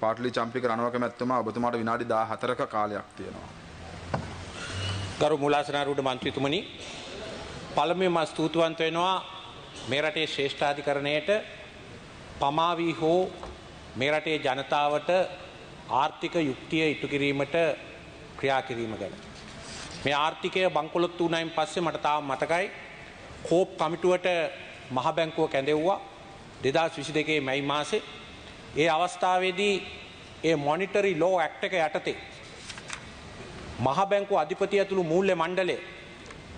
පාටලි චම්පික රණවක මැත්තමා ඔබතුමාට විනාඩි 14ක කාලයක් තියෙනවා. ගරු මුලාසනාරූඩ මන්ත්‍රීතුමනි පළමුවෙන් මා ස්තුතිවන්ත වෙනවා මේ රටේ ශ්‍රේෂ්ඨාධිකරණයට පමාවී හෝ මේ රටේ ජනතාවට ආර්ථික යුක්තිය ඉටු කිරීමට ක්‍රියා කිරීම ගැන. මේ ආර්ථිකය බංකොලොත් වුණයින් පස්සේ මට තාම මතකයි කෝප් කමිටුවට මහ බැංකුව කැඳෙව්වා දෙදස් විසි දෙකේ මැයි මාසේ ඒ අවස්ථාවේදී ඒ මොනිටරි ලෝ ඇක්ට එක යටතේ මහ බැංකු අධිපති ඇතුළු මූල්‍ය මණ්ඩලය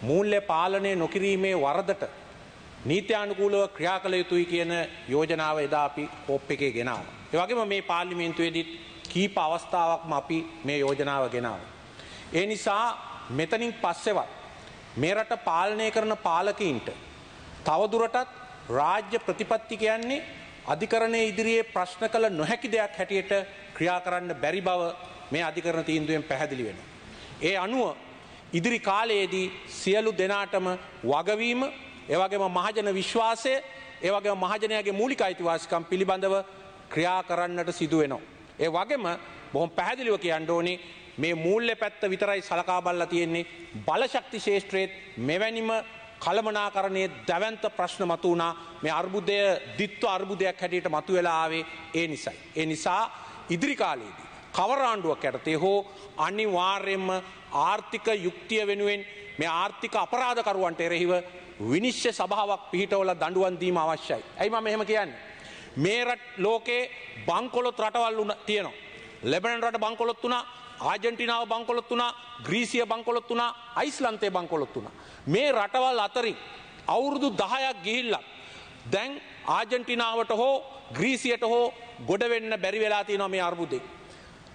මූල්‍ය පාලනය නොකිරීමේ වරදට නීත්‍යානුකූලව ක්‍රියා කළ යුතුයි කියන යෝජනාව එදා අපි කෝප් එකේ ගෙනාව. ඒවගේම මේ පාර්ලිමේන්තුවේදීත් කීප අවස්ථාවක්ම අපි මේ යෝජනාව ගෙනාව. ඒ නිසා මෙතනින් පස්සෙවත් මේ රට පාලනය කරන පාලකයින්ට තවදුරටත් රාජ්‍ය ප්‍රතිපත්ති කියන්නේ අධිකරණය ඉදිරියේ ප්‍රශ්න කළ නොහැකි දෙයක් හැටියට ක්‍රියා කරන්න බැරි බව මේ අධිකරණ තීන්දුවෙන් පැහැදිලි වෙන. ඒ අනුව ඉදිරි කාලයේදී සියලු දෙනාටම වගවීම ඒවගේම මහජන විශ්වාසය ඒවගේ මහජනයගේ මූලික අයිතිවාසිකම් පිළිබඳව ක්‍රියා කරන්නට සිදුවෙනවා. ඒ වගේම බොහොම පැහැදිලිව කියන්න ඕනේ මේ මූල්‍ය පැත්ත විතරයි සලකා බල්ලා තියෙන්නේ බලශක්ති ශේෂත්‍රයේත් මෙවැනිම කළමනාකරණයේ දැවන්ත ප්‍රශ්න මතු වුණා මේ අර්බුදය දිත්ව අර්බුදයක් හැටියට මතු වෙලා ආවේ ඒ නිසයි. ඒ නිසා ඉදිරි කාලයේදී කවර ආණ්ඩුවක් යටතේ හෝ අනිවාර්යෙන්ම ආර්ථික යුක්තිය වෙනුවෙන් මේ ආර්ථික අපරාධකරුවන්ට එරෙහිව විනිශ්්‍ය සභාවක් පිහිටවල දඩුවන් දීම අවශ්‍යයි. ඇයි මම එහෙම කියන්නේ. මේ රට ලෝකේ බංකොලොත් රටවල් වුණ තියෙනවා. ලෙබනන් රට බංකොලොත් වුණා ආජන්ටිනාව බංකොලොත් වුණා ග්‍රීසිය බංකොලොත් වුණා අයිස්ලන්තේ බංකොලොත් වුණා. මේ රටවල් අතරින් අවුරුදු දහයක් ගිහිල්ලක් දැන් ආජන්ටිනාවට හෝ ග්‍රීසියට හෝ ගොඩවෙන්න බැරි වෙලා තියෙනවා මේ අර්බුදේ.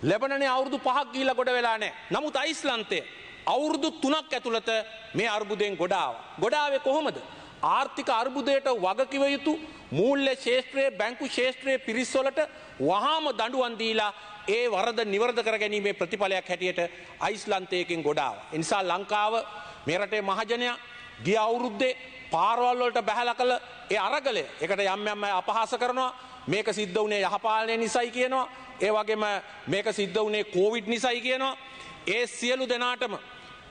ලැබනනේ අවුරුදු පහක් ගිහිල්ල ගොඩ වෙලා නෑ. නමුත් අයිස්ලන්තය අවුරුදු තුනක් ඇතුළත මේ අර්බුදයෙන් ගොඩාව. ගොඩාවේ කොහොමද. ආර්ථික අර්බුදයට වගකිව යුතු මූල්‍ය ශේෂත්‍රයේ බැංකු ශේෂත්‍රයේ පිරිස්වලට වහාම දඩුවන්දීලා ඒ වරද නිවර්ධ කර ගැනීමේ ප්‍රතිඵලයක් හැටියට අයිස්ලන්තයකින් ගොඩාව. එනිසා ලංකාව මෙරටේ මහජනයක් ගිය අවුරුද්දේ පාරවල්වලට බැහල කළ ඒ අරගලය. එකට යම් යම්ම අපහාස කරනවා. මේක සිද්ධ වනේ යහපාලනය නිසයි කියනවා. ඒ වගේම මේක සිද්ධ වනේ කෝවිඩ් නිසයි කියනවා. ඒ සියලු දෙනාටම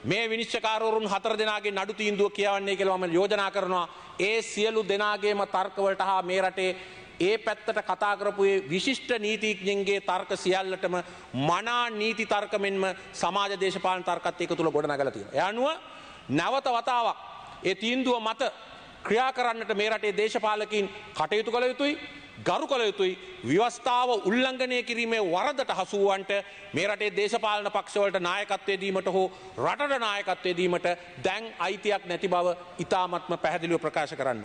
මේ විනිශ්චකාරවරුන් හතර දෙනාගේ නඩු තීන්දුව කියවන්නේ කියලවම යෝජනා කරනවා. ඒ සියලු දෙනාගේම තර්කවලට හා මේ රටේ ඒ පැත්තට කතා කරපුයේ විශිෂ්ට නීතිඥන්ගේ තර්ක සියල්ලටම මනා නීති තර්කමෙන්ම සමාජ දේශපාලන තර්කත් එක තුළ ගොඩ නගලතිය. යනුව නැවත වතාවක් ඒ තීන්දුව මත ක්‍රියා කරන්නට මේ රටේ දේශපාලකින් කටයුතු කළ යුතුයි ගරු කළ යුතුයි ව්‍යවස්ථාව උල්ලංඝනය කිරීමේ වරදට හසුවන්ට මේ රටේ දේශපාලන පක්ෂවලට නායකත්වය දීමට හෝ රටට නායකත්වය දීමට දැන් අයිතියක් නැති බව ඉතාමත්ම පැහැදිලිව ප්‍රකාශ කරන්න.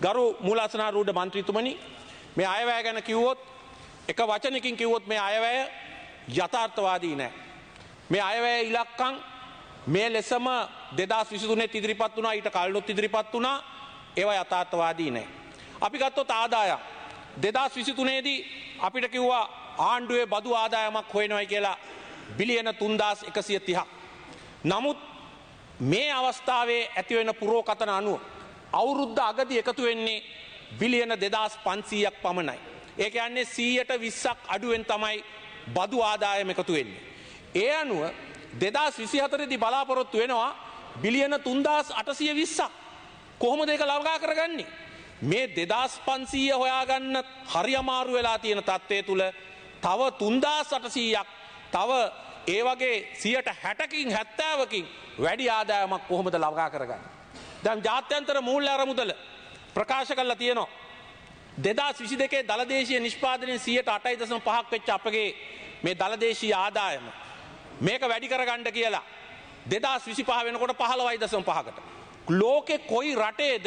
ගරු මුලාසනාරූඩ මන්ත්‍රීතුමනි මේ අයවැය ගැන කිව්වොත් එක වචනකින් කිව්වොත් මේ අයවැය යථාර්ථවාදී නෑ. මේ අයවැය ඉලක්කං මේ ලෙසම දෙදස් විසිතුනේ ඉදිරිපත් වුණා ඊට කල්ලොත් ඉදිරිපත් වුණා ඒවා යථාර්ථවාදී නෑ. අපි ගත්තොත් ආදායක් දෙදස් විසිතුනේදී අපිට කිව්වා ආණ්ඩුවේ බදු ආදායමක් හොයනොයි කියලා බිලියන තුන්දස් එකසිය තිහක්. නමුත් මේ අවස්ථාවේ ඇතිවෙන පුරෝකතන අනුව අවුරුද්ධ අගදි එකතු වෙන්නේ බිලියන දෙදස් පන්සීයක් පමණයි. ඒක යන්නේ සීයට විස්සක් අඩුවෙන් තමයි බදු ආදායම එකතු වෙන්නේ. ඒ අනුව දෙදස් විසිහතරදි බලාපොරොත්තු වෙනවා බිලියන තුන්දස් අටසිය විස්සක් කොහොම දෙක ලවගා කරගන්නේ. මේ දෙදස් පන්සීය හොයාගන්න හරි අමාරු වෙලා තියෙන තත්ත්වය තුළ තව තුන්දා සටසීයක් තව ඒ වගේ සියට හැටකින් හැත්තෑවකින් වැඩි ආදායමක් කොහොමද ලබා කරගන්න. දැම් ජාත්‍යන්තර මූල්‍ය අරමුදල ප්‍රකාශ කල්ල තියෙනවා. දෙදස් විසි දෙකේ දළදේශය නිෂ්පාදනය සියයට අටයි දසම පහක් වෙච්ච අපගේ මේ දළදේශී ආදායම. මේක වැඩි කරගණ්ඩ කියලා දෙදස් විසි පහ වෙනකොට පහළවයි දසම පහකට. ලෝකෙ කොයි රටේද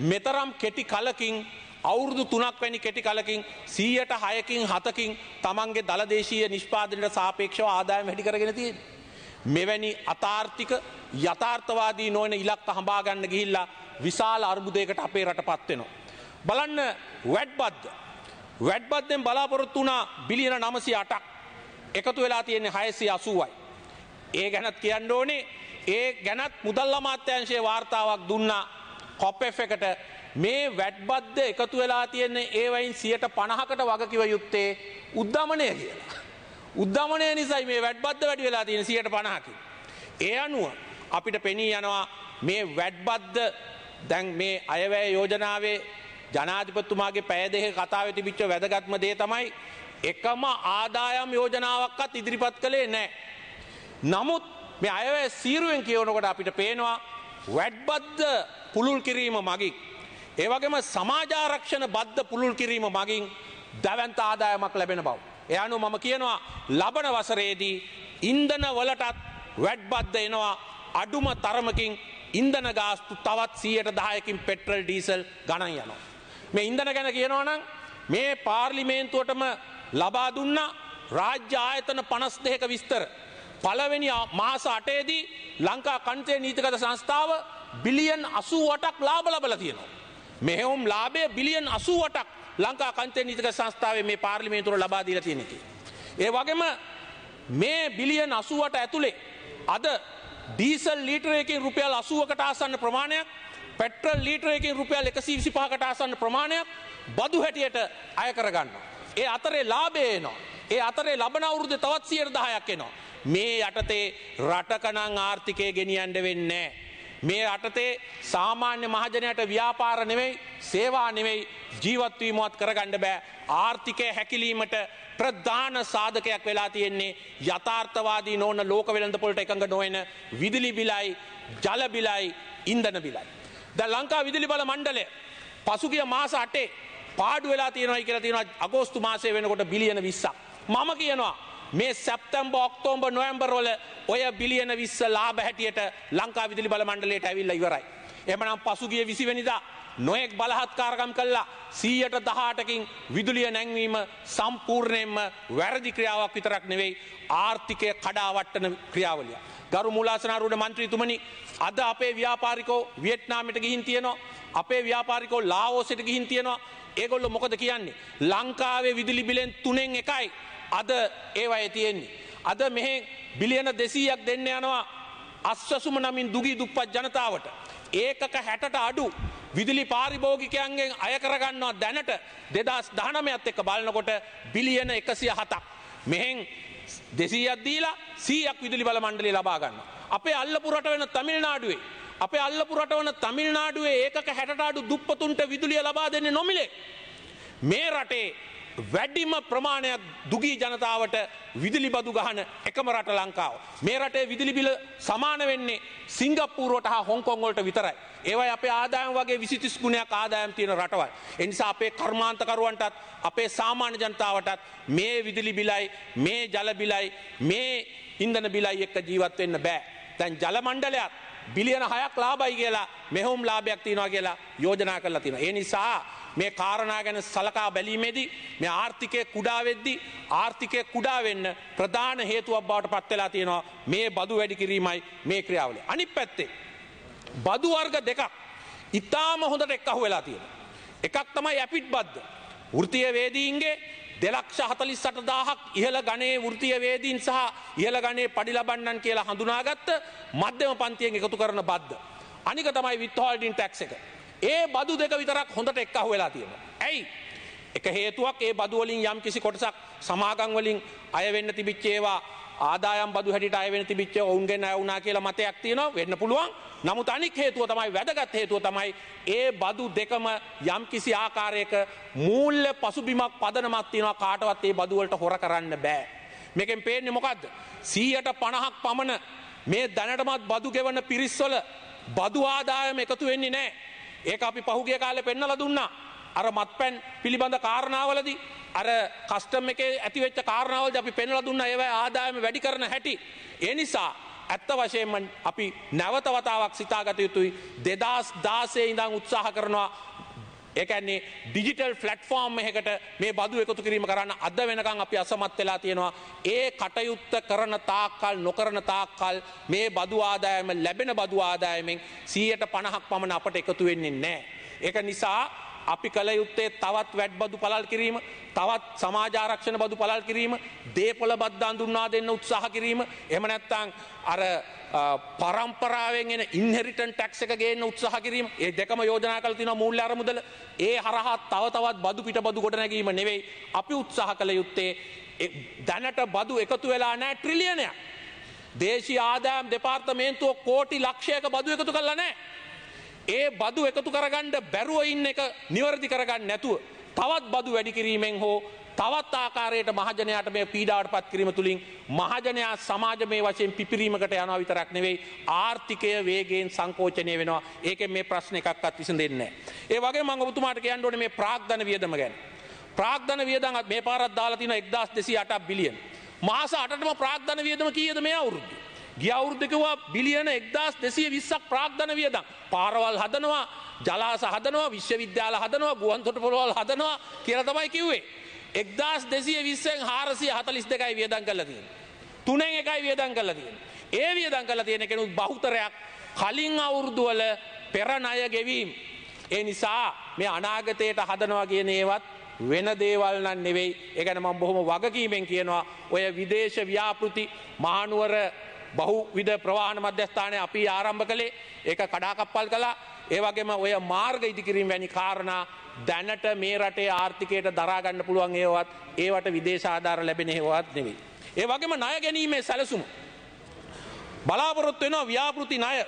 මෙතරම් කෙටි කලකින් අවුරුදු තුනක් වැනි කෙටි කලකින් සීයට හයකින් හතකින් තමන්ගේ දළදේශීය නිෂ්පාදනයට සාපේක්ෂව ආදායම් වැඩි කරගෙන තියෙන. මෙවැනි අතාර්ථික යථාර්ථවාදී නොවන ඉලක්ක හඹාගන්න ගිහිල්ලා විශාල අර්බුදයකට අපේ රට පත්වෙනවා. බලන්න වැඩ්බද්ද. වැඩ්බද්දෙන් බලාපොරොත්තු වුණා බිලියන නමසි අටක් එකතු වෙලා තියෙන්නේ හයසි අසුවයි. ඒ ගැනත් කියන්න ඕනේ ඒ ගැනත් මුදල් අමාත්‍යංශයේ වාර්තාවක් දුන්නා කොප් එකට මේ වැඩ්බද්ද එකතු වෙලා තියෙන්නේ ඒවයින් සියට පණහකට වගකිව යුත්තේ උද්ධමනය කියලා. උද්ධමනය නිසයි මේ වැඩ්බද්ද වැඩි වෙලා තියෙන සියට පණහකි. ඒ අනුව අපිට පෙනී යනවා මේ වැඩ්බද්ද දැන් මේ අයවැය යෝජනාවේ ජනාධිපත්තුමාගේ පැය දෙක කතාව තිබිච්ච වැදගත්ම දේ තමයි එකම ආදායම් යෝජනාවක්කත් ඉදිරිපත් කළේ නෑ. නමුත් මේ අයවැය සීරුවෙන් කියවනකොට අපිට පේනවා වැඩ්බද්ද පුළුල් කිරීම මගින්. ඒවගේම සමාජාරක්ෂණ බද්ධ පුළුල් කිරීම මගින් දැවන්ත ආදායමක් ලැබෙන බව. එයනු මම කියනවා ලබන වසරේදී ඉන්දන වලටත් වැඩ්බද්ද එනවා අඩුම තරමකින් ඉන්දන ගාස්තු තවත් සියයට දායකින් පෙට්‍රල් ඩීසල් ගණන් යනවා. මේ ඉන්දන ගැන කියනවනම් මේ පාර්ලිමේන්තුවටම ලබා දුන්න රාජ්‍ය ආයතන පනස් දෙක විස්තර. පළවෙනි මාස අටේදී ලංකා කන්තේ නීතිකත සංස්ථාව බිලියන් අසූවටක් ලාබ ලබල තියෙනවා. මෙහෙවුම් ලාබේ බිලියන් අසූවටක් ලංකා කන්තේ නීතික සංස්ථාවේ මේ පාර්ලිමේතුර ලබා දීලා තියෙනකි. ඒ වගේම මේ බිලියන් අසුවට ඇතුළේ අද ඩීසල් ලීටරයකින් රුපියල් අසුවකට ආසන්න ප්‍රමාණයක් පෙට්‍රල් ලීටරයකින් රුපියල් එකසි විසි පහකට ආසන්න ප්‍රමාණයක් බදු හැටියට අය කරගන්න. ඒ අතරේ ලාබේනවා. ඒ අතරේ ලබන අවුරුද්ධ තවත් සියර දහයක් එනවා. මේ යටතේ රටකනං ආර්ථිකය ගෙනියන්ඩ වෙන්නේ. මේ අටතේ සාමාන්‍ය මහජනයට ව්‍යාපාර නෙවෙයි සේවා නෙවෙයි ජීවත්වීමවත් කරගණ්ඩ බෑ ආර්ථිකය හැකිලීමට ප්‍රධාන සාධකයක් වෙලා තියෙන්නේ යථාර්ථවාදී නෝන ලෝක වෙළඳ පොලට එකඟ නොවෙන විදිලි බිලයි ජලබිලයි ඉන්දන බිලයි. ද ලංකා විදිලි බල මණ්ඩලය පසුගිය මාස අටේ පාඩු වෙලා තියෙනයි කියලා තියෙන අගෝස්තු මාසය වෙනකොට බිලියන විස්සා. මම කියනවා මේ සැප්තම්බ ඔක්තෝම්බ නොයම්බරෝල ඔය බිලියන විස්ස ලාබ හැටියට ලංකා විදිලි බල මණ්ඩලයට ඇවිල්ල ඉවරයි. එමනම් පසුගිය විසිවනිදා නොයෙක් බලහත්කාරකම් කල්ලා සීයට දහටකින් විදුලිය නැංවීම සම්පූර්ණයෙන්ම වැරදි ක්‍රියාවක් විතරක් නෙවෙයි ආර්ථිකය කඩාවට්ටන ක්‍රියාවලිය. ගරු මුලාසනාරුඩ මන්ත්‍රීතුමනි අද අපේ ව්‍යාපාරිකෝ වියට්නාමට ගිහින් තියනවා අපේ ව්‍යාපාරිකෝ ලාවෝසට ගිහින් තියෙනවා ඒගොල්ල මොකද කියන්නේ. ලංකාවේ විදිලි බිලෙන් තුනෙන් එකයි අද ඒවය තියෙන්නේ. අද මෙහෙ බිලියන දෙසීයක් දෙන්න යනවා අස්වසුම නමින් දුගී දුප්පත් ජනතාවට. ඒකක හැටට අඩු විදිලි පාරිභෝගිකයන්ගෙන් අයකරගන්නවා දැනට දෙදස් දහනමයත් එක්ක බලනකොට බිලියන එකසිය හතක්. මෙහෙන් දෙසීයක් දීලා සීයක් විදිලි බල මණ්ඩලි ලබාගන්න. අපේ අල්ලපුරට වෙන තමිල්නාඩුවේ. අපේ අල්ලපුරට වන තමිල්නාඩුවේ ඒක හැටාඩු දුප්පතුන්ට විදුලිය ලබා දෙන්නේ නොමිලේ. මේ රටේ වැඩිම ප්‍රමාණයක් දුගී ජනතාවට විදිලි බදු ගහන එකම රට ලංකාව. මේ රටේ විදිලිබිල සමාන වෙන්නේ සිංගප්පූරුවට හා හොංකොංගොලට විතරයි. ඒවයි අපේ ආදායම් වගේ විසිතිස් ගුණයක් ආදායම් තියෙන රටවල්. එනිසා අපේ කර්මාන්තකරුවන්ටත් අපේ සාමාන්‍ය ජනතාවටත් මේ විදිලි බිලයි මේ ජලබිලයි මේ ඉන්දන බිලයි එක්ක ජීවත් වෙන්න බෑ. තැන් ජල මණ්ඩලයක් බිලියන හයක් ලාබයි කියලා මෙහොම් ලාභයක් තියෙනවා කියලා යෝජනා කරලා තියෙනවා. ඒ නිසා මේ කාරණා ගැන සලකා බැලීමේදී මේ ආර්ථිකය කුඩා වෙද්දී ආර්ථිකය කුඩා වෙන්න ප්‍රධාන හේතුවක් බවට පත් වෙලා තියෙනවා මේ බදු වැඩි කිරීමයි මේ ක්‍රියාවලිය. අනිත් පැත්තේ බදු වර්ග දෙකක් ඉතාම හොඳට එක්කහු වෙලා තියෙනවා. එකක් තමයි ඇපිට් බද්ද. වෘතිය වේදීන්ගේ දෙලක්ෂ හතලිස් සට දාහක් ඉහළ ගනේ වෘතිය වේදීන් සහ ඉහළ ගනේ පඩි ලබන්නන් කියලා හඳුනාගත්ත මධ්‍යම පන්තියෙන් එකතු කරන බද්ධ. අනික තමයි විත්හෝල්ඩින් ටැක්ස එක. ඒ බදු දෙක විතරක් හොඳට එක්කහු වෙලා තියෙනවා. ඇයි. එක හේතුවක් ඒ බදුවලින් යම් කිසි කොටසක් සමාගංවලින් අයවෙන්න තිබිච්චේවා ආදායම් බදු හැටිට අයවෙන තිබිච්ච ඔවුන්ගෙන් අයවුනා කියලා මතයක් තියෙනවා වෙන්න පුළුවන් නමුත් අනික් හේතුව තමයි වැදගත් හේතුව තමයි ඒ බදු දෙකම යම් කිසි ආකාරයක මූල්‍ය පසුබිමක් පදනමක් තියෙනවා කාටවත් ඒ බදුවලට හොර කරන්න බෑ. මේකෙන් පේන්නේ මොකක්ද. සීයට පණහක් පමණ මේ දැනටමත් බදු ගෙවන පිරිස්වල බදු ආදායම එකතු වෙන්නේ නෑ. ඒක අපි පහුගිය කාලේ පෙන්නලා දුන්නා. අර මත්පැන් පිළිබඳ කාරණාවලදී අර කස්ටම් එකේ ඇතිවෙච්ච කාරණාවලදී අපි පෙන්වලා දුන්නා ඒවයි ආදායම වැඩි කරන හැටි. ඒ නිසා ඇත්ත වශයෙන්ම අපි නැවත වතාවක් සිතාගත යුතුයි 2016 ඉඳන් උත්සාහ කරනවා ඒකන්නේ ඩිජිටල් ෆලට්ෆෝර්ම් එකට මේ බදු එකතු කිරීම කරන්න අද වෙනකං අපි අසමත් වෙලා තියෙනවා ඒ කටයුත්ත කරන තාක්කල් නොකරන තාක්කල් මේ බදු ආදායම ලැබෙන බදු ආදායමෙන් සීයට පණහක් පමණ අපට එකතු වෙන්නේ නෑ. ඒක නිසා අපි කළ යුත්තේ තවත් වැඩ බදු පලල් කිරීම තවත් සමාජාරක්ෂණ බදු පලල් කිරීම දේපොළ බද්ධ අඳුන්වා දෙන්න උත්සාහ කිරීම. එම නැත්තං අර පරම්පරාවෙන් එන ඉන්හෙරිටන් ටැක්ස එක ගේන්න උත්සාහ කිරීම. ඒ දෙකම යෝජනා කළ තින මූල්‍ය අරමුදල. ඒ හරහත් තව තවත් බදු පිට බදු ගොඩ නැගීම නෙවෙයි අපි උත්සාහ කළ යුත්තේ. දැනට බදු එකතු වෙලා නෑ ට්‍රිලියනයක් දේශී ආදායම් දෙපාර්තමේන්තුව කෝටි ලක්ෂයක බදු එකතු කරලා නෑ ඒ බදු එකතු කරගණ්ඩ බැරුව ඉන්න එක නිවර්දි කරගන්න නැතුව තවත් බදු වැඩි කිරීමෙන් හෝ තවත් ආකාරයට මහජනයට මේ පීඩාවට පත් කිරීම තුළින් මහජනයා සමාජ මේ වශයෙන් පිපිරීමකට යනවා විතරක් නෙවෙයි ආර්ථිකය වේගෙන් සංකෝචනය වෙනවා. ඒකෙන් මේ ප්‍රශ්න එකක්වත් විසඳෙන්නේ ඒ වගේ මම ඔබතුමාට කියන්න ඕනේ මේ ප්‍රාග්ධන වියදම ගැන. ප්‍රාග්ධන වියදම් මේ පාරක් දාලා තියෙනවා 1208ක් බිලියන. මාස 8ටම ප්‍රාග්ධන වියදම කීයද මේ අවුරුද්දේ? ගිය අවුරුද්දකවා බිලියන එක්දස් දෙසිය විස්සක් ප්‍රාග්ධන වියදම්. පාරවල් හදනවා ජලාස හදනවා විශ්වවිද්‍යාල හදනවා ගුවන්තොට පොළවල් හදනවා කියල තමයි කිව්වේ. එක්දස් දෙසිය විස්සෙන් හාරසිය හතලිස් දෙකයි වියදන් කල තියෙන තුනෙන් එකයි වියදන් කල තියෙන ඒ වියදන් කල තියෙන කෙනුත් බහුතරයක් කලින් අවුරුදුවල පෙරණය ගෙවීම්. ඒ නිසා මේ අනාගතයට හදනවා කියන ඒවත් වෙන දේවල් නම් නෙවෙයි. ඒකන මම බොහොම වගකීමෙන් කියනවා. ඔය විදේශ ව්‍යාපෘති මහනුවර බහු විද ප්‍රවාහන මධ්‍යස්ථානය අපි ආරම්භ කළේ ඒක කඩාකප්පල් කලා ඒවගේම ඔය මාර්ග ඉදිකිරීම වැනි කාරණා දැනට මේ රටේ ආර්ථිකයට දරාගන්න පුළුවන් ඒවත් ඒවට විදේශාධාර ලැබෙන ඒවත් නෙවෙයි. ඒ වගේම ණය ගැනීමේ සැලසුම. බලාපොරොත්තු වෙනවා ව්‍යාපෘති ණය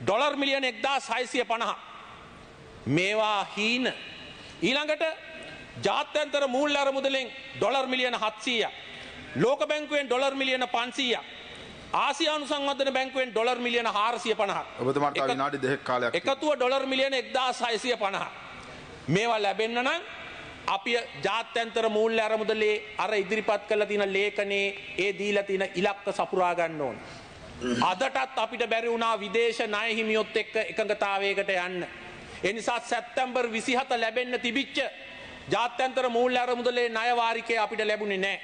ඩොලර් මිලියන එක්දා සයිසිය පණහ. මේවා හීන. ඊළඟට ජාත්‍යන්තර මූල්ල අරමුදලෙන් ඩොලර් මිලියන හත්සීය. ලෝක බැංකුවෙන් ඩොලර් මිලියන පන්සීයක්. ආසියානු සංවධන බැංකුවෙන් ඩොලර් මිලියන හාරසිය පණහ ඔබතුමාට තව විනාඩි දෙකක් කාලයක් එකතුව ඩොලර් මිලියන එක්දා සයිසිය පණහ මේවා ලැබෙන්න නම් අපි ජාත්‍යන්තර මූල්‍ය අරමුදලේ අර ඉදිරිපත් කළ තින ලේඛනේ ඒ දීලා තින ඉලක්ක සපුරා ගන්න ඕන. අදටත් අපිට බැරි වුණා විදේශ ණය හිමියොත් එක්ක එකඟතාවයකට යන්න. එනිසා සැප්තැම්බර් 27 ලැබෙන්න තිබිච්ච ජාත්‍යන්තර මූල්‍ය අරමුදලේ ණය වාරිකය අපිට ලැබුණේ නැහැ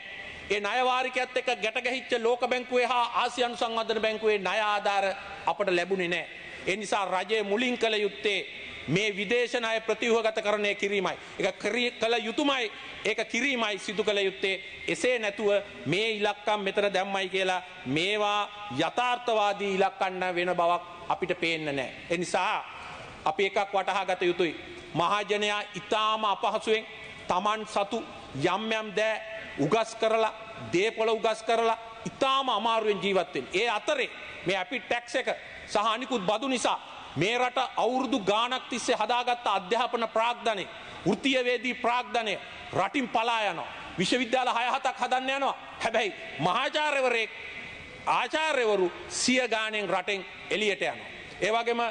ඒ ණයවාරිකයත් එක්ක ගැට ගැහිච්ච ලෝක බැංකුවේ හා ආසියානු සංවර්ධන බැංකුවේ ණය ආධාර අපට ලැබුණේ නැහැ. ඒ නිසා රජය මුලින් කළ යුත්තේ මේ විදේශ ණය ප්‍රතිව්‍යුහගත කරණය කිරීමයි. ඒක කළ යුතුමයි. ඒක කිරීමයි සිදු කළ යුත්තේ. එසේ නැතුව මේ ඉලක්කම් මෙතන දැම්මයි කියලා මේවා යථාර්ථවාදී ඉලක්කන්න වෙන බවක් අපිට පේන්න නැහැ. ඒ නිසා අපි එකක් වටහා ගත යුතුයි. මහජනයා ඊටාම අපහසුයෙන් Taman සතු යම් යම් දෑ උගස් කරලා දේපොළ උගස් කරලා ඉතාම අමාරුවෙන් ජීවත්වෙන්. ඒ අතරේ මේ අපි ටැක්ස එක සහනිකුත් බදු නිසා මේ රට අවුරුදු ගානක් තිස්සේ හදාගත්ත අධ්‍යාපන ප්‍රාග්ධනය ෘතියවේදී ප්‍රාග්ධනය රටින් පලා යනවා. විශ්වවිද්‍යාල හයහතක් හදන්න යනවා. හැබැයි මහාචාර්යවරයෙක් ආචාර්යවරු සිය ගානෙන් රටෙන් එලියට යනවා. ඒවගේම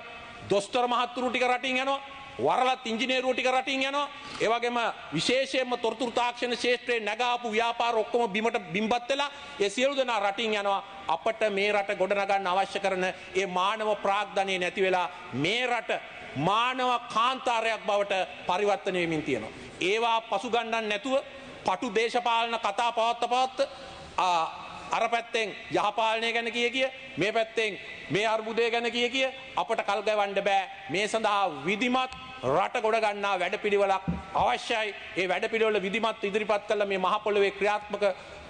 දොස්තර මහත්තුරු ටික රටින් යනවා වරලත් ඉංජිනේරුව ටික රටින් යනවා. ඒ වගේම විශේෂයෙන්ම තොරතුරු තාක්ෂණ ශේෂ්ත්‍රයේ නැගාපු ව්‍යාපාර ඔක්කොම බිමට බිම්බත් වෙලා ඒ සියලු දෙනා රටින් යනවා. අපට මේ රට ගොඩනගන්න අවශ්‍ය කරන ඒ මානව ප්‍රාග්ධනය නැති වෙලා මේ රට මානව කාන්තාරයක් බවට පරිවර්තනය වෙමින් තියෙනවා. ඒවා පසුගන්නන් නැතුව පටු දේශපාලන කතා පවත්ත පවත්ත අර පැත්තෙන් යහපාලනය ගැන කිය කිය මේ පැත්තෙන් මේ අර්බුදය ගැන කිය කිය අපට කල්ගවන්ඩ බෑ. මේ සඳහා විදිමත් රට ගොඩ ගන්නා වැඩ පිළිවෙලක් අවශ්‍යයි. ඒ වැඩ පිළිවෙල විදිමත් ඉදිරිපත් කළ මේ මහපොළොවේ ක්‍රියාත්මක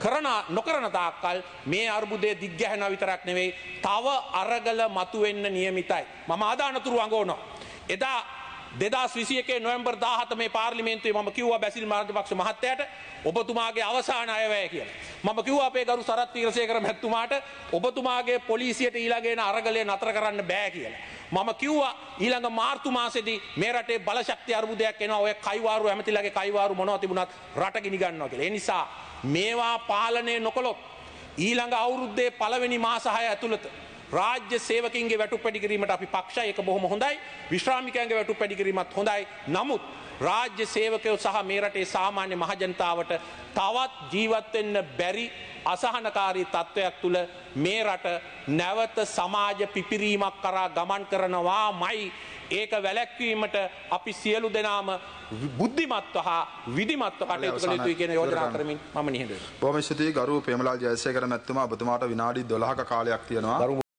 කරන නොකරන තාක්කල් මේ අර්බුදය දිග්ගැහෙන විතරක් නෙවෙයි තව අරගල මතුවෙන්න නියමිතයි. මම අදානතුරු අඟෝනවා එදා දෙදස් විසියකේ නොවම්බර් දාහත මේ පාර්ලිමේන්තුවේ මම කිව්වා බැසිල් මාර්ගපක්ෂ මහත්තයට ඔබතුමාගේ අවසාන අයවැය කියලා. මම කිව්වා අපේ ගරු සරත් වීරසේකර මැතිතුමාට ඔබතුමාගේ පොලිසියට ඊළඟේන අරගලය නතර කරන්න බෑ කියලා. මම කිව්වා ඊළඟ මාර්තු මාසෙදී මේ රටේ බලශක්ති අර්බුදයක් එනවා ඔය කයිවාරු ඇමතිලගේ කයිවාරු මොනවද තිබුණත් රට ගිනි ගන්නවා කියලා. ඒ නිසා මේවා පාලනය නොකළොත් ඊළඟ අවුරුද්දේ පළවෙනි මාස 6 ඇතුළත රාජ්‍ය සේවකින්ගේ වැටු පැඩිකිරීමට අපි පක්ෂ එක බොහොම හොඳයි. විශ්‍රාමිකයන්ගේ වැටු පැඩිකිරීමත් හොඳයි. නමුත් රාජ්‍ය සේවකයෝ සහ මේ රටේ සාමාන්‍ය මහජනතාවට තවත් ජීවත්වෙන්න බැරි අසහනකාරී තත්ත්වයක් තුළ මේ රට නැවත සමාජ පිපිරීමක් කරා ගමන් කරනවා මයි ඒක වැලැක්වීමට අපි සියලු දෙනාම බුද්ධිමත්ව හා විධිමත්ව කටයුතු කළ යුතුයි කියන යෝජනා කරමින් මම නිහඬ බොහොම ස්තුතියි. ගරු ප්‍රේමලාල් ජයසේකර මැතිතුමා ඔබතුමාට විනාඩි 12ක කාලයක් තියෙනවා. ගරු